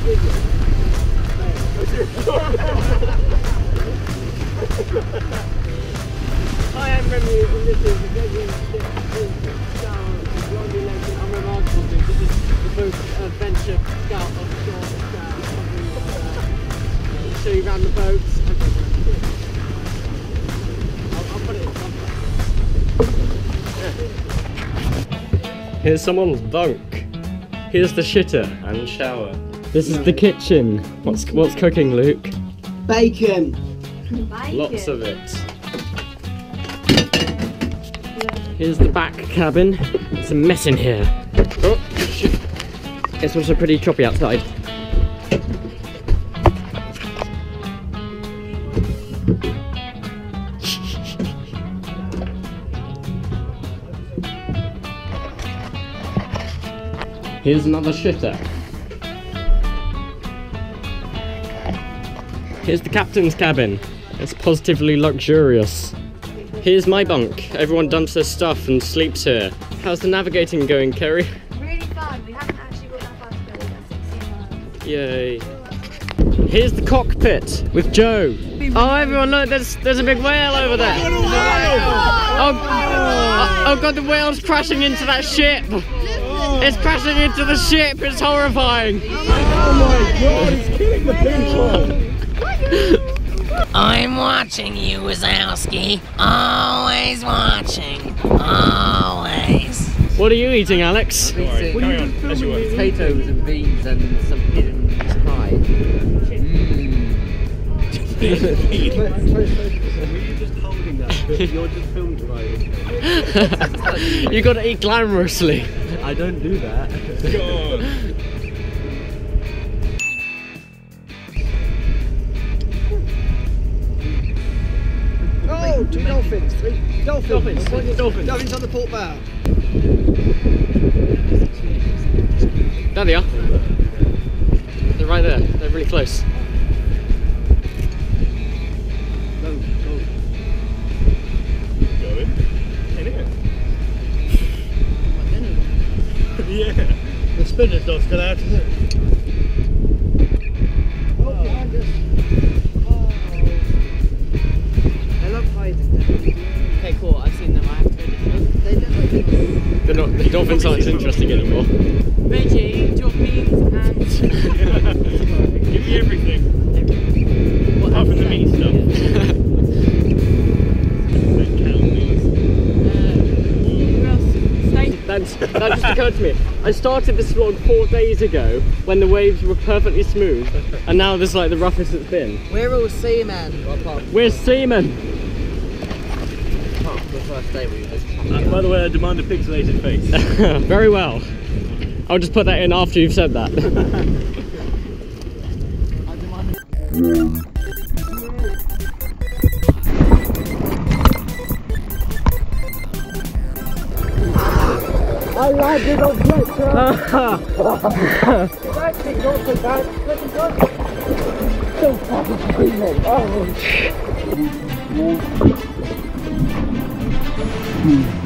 I'm this is the remarkable. This is the adventure scout scout. Uh, show you around the Here's someone's bunk. Here's the shitter and shower. This is the kitchen. What's what's cooking, Luke? Bacon. Lots of it. Here's the back cabin. It's a mess in here. Oh, shit. It's also pretty choppy outside. Here's another shitter. Here's the captain's cabin. It's positively luxurious. Here's my bunk. Everyone dumps their stuff and sleeps here. How's the navigating going, Kerry? Really fun. We haven't actually got that far to go. We've got 16 miles. Yay. Here's the cockpit with Joe. Oh, everyone, look, there's there's a big whale over there. Oh, oh, oh god, the whale's crashing into that ship. It's crashing into the ship. It's horrifying. I'm watching you, Wazowski. Always watching. Always. What are you eating, Alex? Potatoes and beans and some hidden pie. you got to eat glamorously. I don't do that. Oh, two dolphins, three dolphins. Dolphins, dolphins. Dolphins on the port bow. There they are. They're right there. They're really close. Go, go. Yeah. The spinner does get out of it. Okay, cool. I've seen them. I have to go this way. They look like dolphins. They're not, the dolphins aren't interesting anymore. Reggie, do you want beans and... Give me everything. What Apart from the meat stuff. Don't count these. That's, that just occurred to me. I started this vlog four days ago when the waves were perfectly smooth, and now there's like the roughest it's been. We're all seamen. We're seamen. Apart from the first day we were just... And by the way, I demand a pixelated face. Very well. I'll just put that in after you've said that. I landed on Fletcher! Actually, not so bad. Looking fucking screaming. Oh. 음.